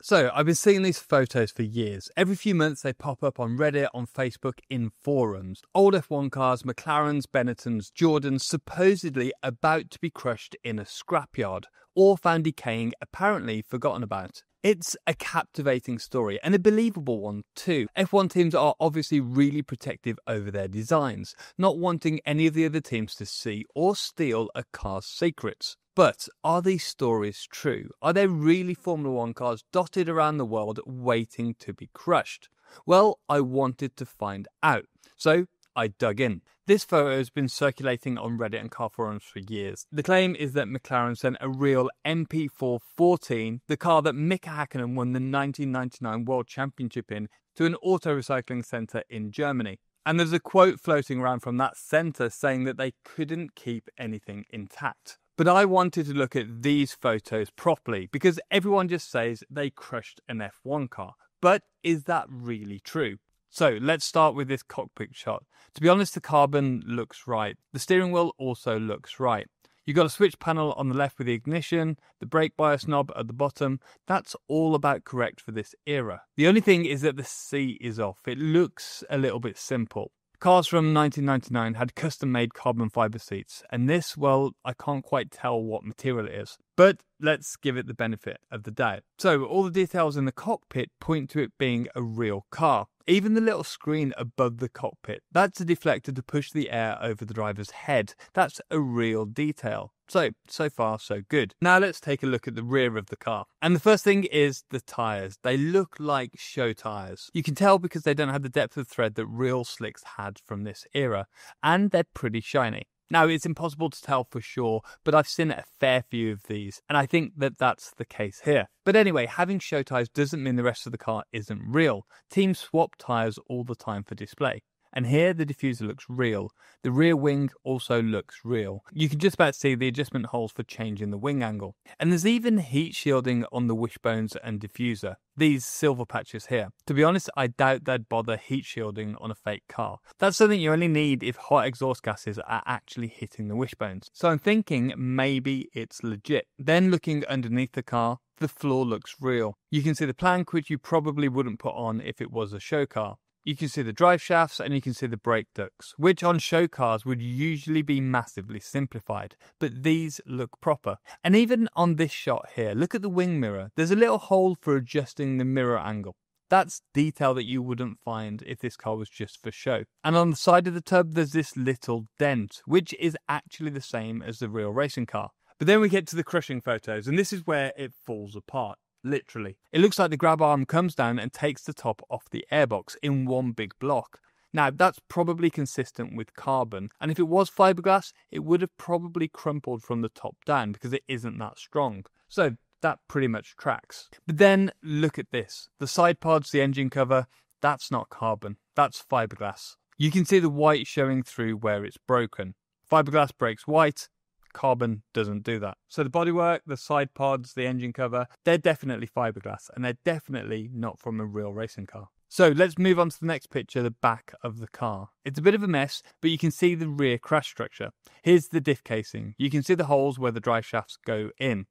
So, I've been seeing these photos for years. Every few months, they pop up on Reddit, on Facebook, in forums. Old F1 cars, McLarens, Benettons, Jordans, supposedly about to be crushed in a scrapyard, or found decaying, apparently forgotten about. It's a captivating story and a believable one too. F1 teams are obviously really protective over their designs, not wanting any of the other teams to see or steal a car's secrets. But are these stories true? Are there really Formula One cars dotted around the world waiting to be crushed? Well, I wanted to find out. So I dug in. This photo has been circulating on Reddit and car forums for years. The claim is that McLaren sent a real MP414, the car that Mika Hakkinen won the 1999 World Championship in, to an auto recycling centre in Germany. And there's a quote floating around from that centre saying that they couldn't keep anything intact. But I wanted to look at these photos properly because everyone just says they crushed an F1 car. But is that really true? So let's start with this cockpit shot. To be honest, the carbon looks right. The steering wheel also looks right. You've got a switch panel on the left with the ignition, the brake bias knob at the bottom. That's all about correct for this era. The only thing is that the seat is off. It looks a little bit simple. Cars from 1999 had custom made carbon fiber seats, and this, well, I can't quite tell what material it is. But let's give it the benefit of the doubt. So, all the details in the cockpit point to it being a real car. Even the little screen above the cockpit, that's a deflector to push the air over the driver's head. That's a real detail. So, so far, so good. Now let's take a look at the rear of the car. And the first thing is the tyres. They look like show tyres. You can tell because they don't have the depth of thread that real slicks had from this era, and they're pretty shiny. Now, it's impossible to tell for sure, but I've seen a fair few of these, and I think that that's the case here. But anyway, having show tyres doesn't mean the rest of the car isn't real. Teams swap tyres all the time for display. And here the diffuser looks real. The rear wing also looks real. You can just about see the adjustment holes for changing the wing angle. And there's even heat shielding on the wishbones and diffuser. These silver patches here. To be honest, I doubt they'd bother heat shielding on a fake car. That's something you only need if hot exhaust gases are actually hitting the wishbones. So I'm thinking maybe it's legit. Then looking underneath the car, the floor looks real. You can see the plank, which you probably wouldn't put on if it was a show car. You can see the drive shafts and you can see the brake ducts, which on show cars would usually be massively simplified, but these look proper. And even on this shot here, look at the wing mirror. There's a little hole for adjusting the mirror angle. That's detail that you wouldn't find if this car was just for show. And on the side of the tub, there's this little dent, which is actually the same as the real racing car. But then we get to the crushing photos, and this is where it falls apart literally. It looks like the grab arm comes down and takes the top off the airbox in one big block. Now, that's probably consistent with carbon, and if it was fiberglass, it would have probably crumpled from the top down because it isn't that strong. So, that pretty much tracks. But then look at this the side pods, the engine cover, that's not carbon, that's fiberglass. You can see the white showing through where it's broken. Fiberglass breaks white, Carbon doesn't do that. So the bodywork, the side pods, the engine cover, they're definitely fiberglass and they're definitely not from a real racing car. So let's move on to the next picture, the back of the car. It's a bit of a mess, but you can see the rear crash structure. Here's the diff casing. You can see the holes where the drive shafts go in.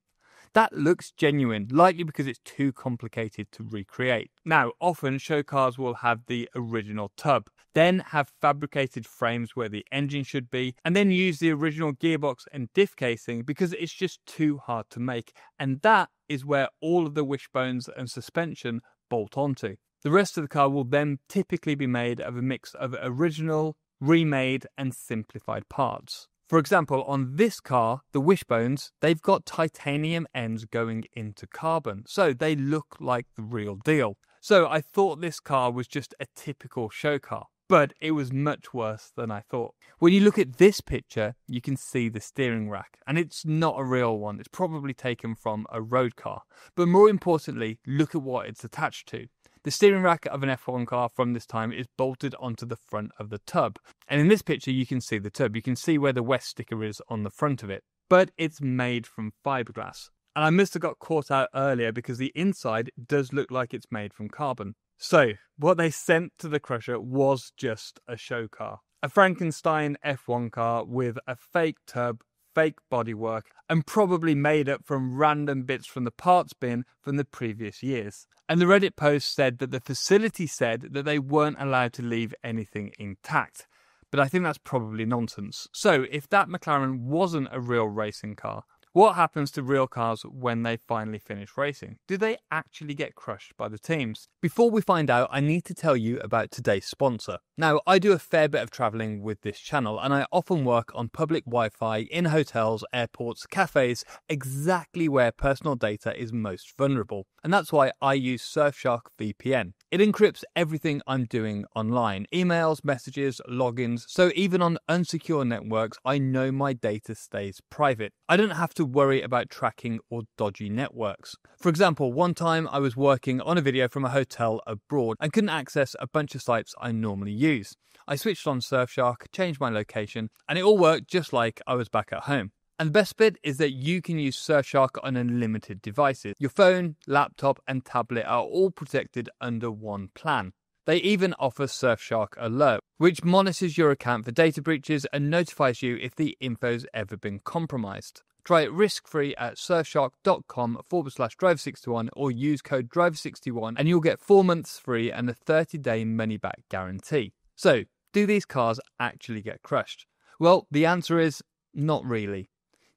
That looks genuine, likely because it's too complicated to recreate. Now, often show cars will have the original tub, then have fabricated frames where the engine should be, and then use the original gearbox and diff casing because it's just too hard to make. And that is where all of the wishbones and suspension bolt onto. The rest of the car will then typically be made of a mix of original, remade, and simplified parts. For example, on this car, the wishbones, they've got titanium ends going into carbon, so they look like the real deal. So I thought this car was just a typical show car, but it was much worse than I thought. When you look at this picture, you can see the steering rack, and it's not a real one. It's probably taken from a road car. But more importantly, look at what it's attached to. The steering rack of an F1 car from this time is bolted onto the front of the tub. And in this picture, you can see the tub. You can see where the West sticker is on the front of it. But it's made from fiberglass. And I must have got caught out earlier because the inside does look like it's made from carbon. So, what they sent to the crusher was just a show car. A Frankenstein F1 car with a fake tub, fake bodywork and probably made up from random bits from the parts bin from the previous years. And the Reddit post said that the facility said that they weren't allowed to leave anything intact. But I think that's probably nonsense. So, if that McLaren wasn't a real racing car, what happens to real cars when they finally finish racing? Do they actually get crushed by the teams? Before we find out, I need to tell you about today's sponsor. Now, I do a fair bit of travelling with this channel, and I often work on public Wi Fi in hotels, airports, cafes, exactly where personal data is most vulnerable. And that's why I use Surfshark VPN. It encrypts everything I'm doing online emails, messages, logins. So even on unsecure networks, I know my data stays private. I don't have to worry about tracking or dodgy networks. For example, one time I was working on a video from a hotel abroad and couldn't access a bunch of sites I normally use. I switched on Surfshark, changed my location, and it all worked just like I was back at home. And the best bit is that you can use Surfshark on unlimited devices. Your phone, laptop, and tablet are all protected under one plan. They even offer Surfshark Alert, which monitors your account for data breaches and notifies you if the info's ever been compromised. Try it risk free at surfshark.com forward slash driver61 or use code drive61 and you'll get four months free and a 30 day money back guarantee. So, do these cars actually get crushed? Well, the answer is not really.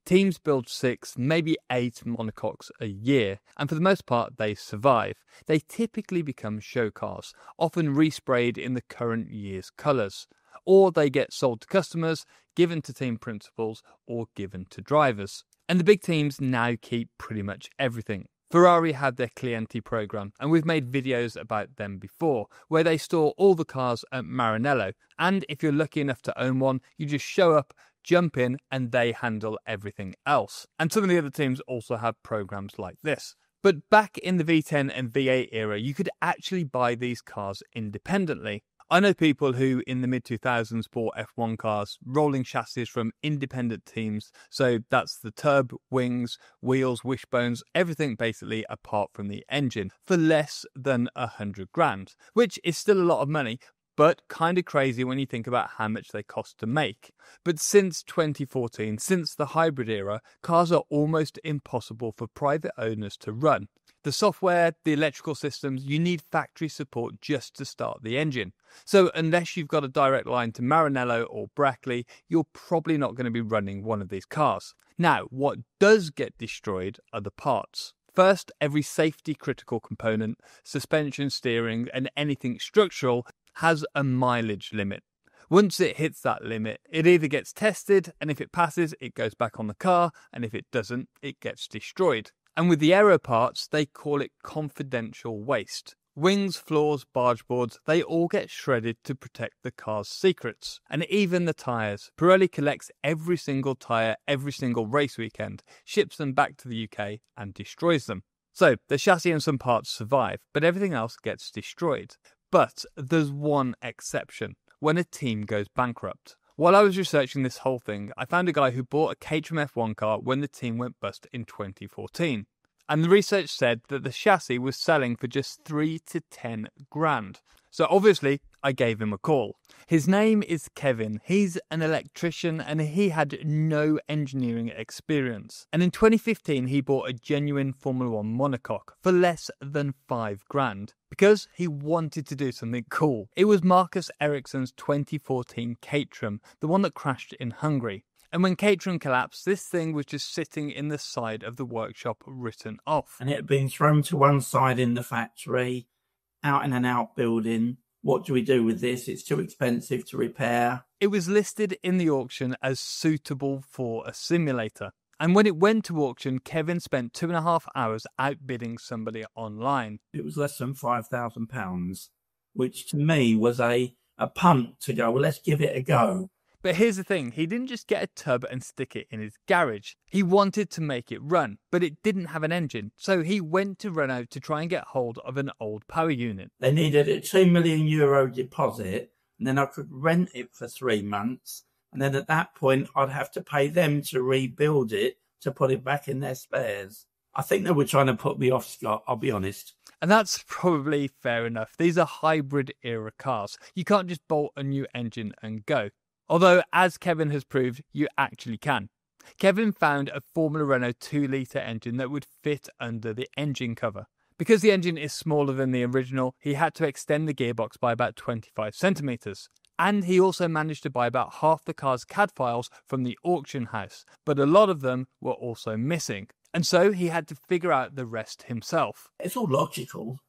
Teams build six, maybe eight monocoques a year, and for the most part, they survive. They typically become show cars, often resprayed in the current year's colours, or they get sold to customers, given to team principals, or given to drivers. And the big teams now keep pretty much everything. Ferrari had their Clienti program, and we've made videos about them before, where they store all the cars at Maranello. And if you're lucky enough to own one, you just show up, jump in, and they handle everything else. And some of the other teams also have programs like this. But back in the V10 and V8 era, you could actually buy these cars independently. I know people who, in the mid 2000s, bought F1 cars, rolling chassis from independent teams. So that's the tub, wings, wheels, wishbones, everything basically apart from the engine for less than a hundred grand, which is still a lot of money, but kind of crazy when you think about how much they cost to make. But since 2014, since the hybrid era, cars are almost impossible for private owners to run. The software, the electrical systems, you need factory support just to start the engine. So, unless you've got a direct line to Maranello or Brackley, you're probably not going to be running one of these cars. Now, what does get destroyed are the parts. First, every safety critical component, suspension, steering, and anything structural has a mileage limit. Once it hits that limit, it either gets tested, and if it passes, it goes back on the car, and if it doesn't, it gets destroyed. And with the aero parts, they call it confidential waste. Wings, floors, barge boards, they all get shredded to protect the car's secrets. And even the tyres. Pirelli collects every single tyre every single race weekend, ships them back to the UK, and destroys them. So the chassis and some parts survive, but everything else gets destroyed. But there's one exception when a team goes bankrupt. While I was researching this whole thing, I found a guy who bought a Caterham F1 car when the team went bust in 2014. And the research said that the chassis was selling for just 3 to 10 grand. So obviously, I gave him a call. His name is Kevin. He's an electrician and he had no engineering experience. And in 2015, he bought a genuine Formula One monocoque for less than five grand because he wanted to do something cool. It was Marcus Ericsson's 2014 Caterham, the one that crashed in Hungary. And when Caterham collapsed, this thing was just sitting in the side of the workshop written off. And it had been thrown to one side in the factory, out in an outbuilding. What do we do with this? It's too expensive to repair. It was listed in the auction as suitable for a simulator. And when it went to auction, Kevin spent two and a half hours outbidding somebody online. It was less than £5,000, which to me was a, a punt to go, well, let's give it a go. But here's the thing he didn't just get a tub and stick it in his garage. He wanted to make it run, but it didn't have an engine. So he went to Renault to try and get hold of an old power unit. They needed a 2 million euro deposit, and then I could rent it for three months. And then at that point, I'd have to pay them to rebuild it to put it back in their spares. I think they were trying to put me off, Scott, I'll be honest. And that's probably fair enough. These are hybrid era cars. You can't just bolt a new engine and go. Although, as Kevin has proved, you actually can. Kevin found a Formula Renault 2 litre engine that would fit under the engine cover. Because the engine is smaller than the original, he had to extend the gearbox by about 25 centimetres. And he also managed to buy about half the car's CAD files from the auction house, but a lot of them were also missing. And so he had to figure out the rest himself. It's all logical.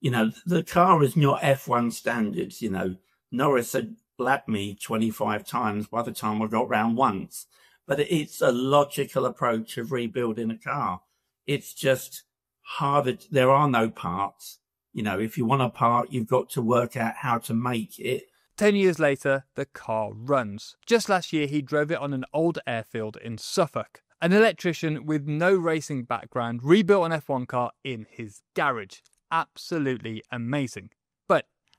You know, the car is not F1 standards. You know, Norris had lapped me 25 times by the time I got round once. But it's a logical approach of rebuilding a car. It's just harder. There are no parts. You know, if you want a part, you've got to work out how to make it. Ten years later, the car runs. Just last year, he drove it on an old airfield in Suffolk. An electrician with no racing background rebuilt an F1 car in his garage. Absolutely amazing.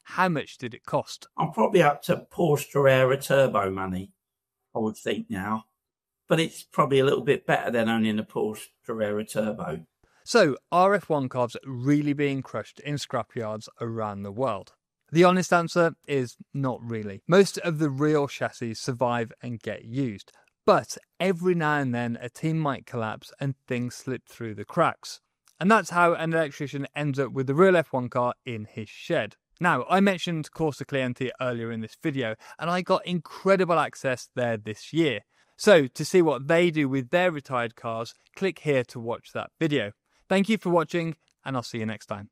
How much did it cost? I'm probably up to Porsche Carrera Turbo money, I would think now. But it's probably a little bit better than owning a Porsche Carrera Turbo. So, are F1 cars really being crushed in scrapyards around the world? The honest answer is not really. Most of the real chassis survive and get used, but every now and then a team might collapse and things slip through the cracks. And that's how an electrician ends up with the real F1 car in his shed. Now, I mentioned Corse Clienti earlier in this video, and I got incredible access there this year. So, to see what they do with their retired cars, click here to watch that video. Thank you for watching, and I'll see you next time.